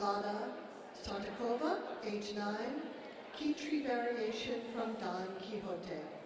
Lana Santakova, age 9, key tree variation from Don Quixote.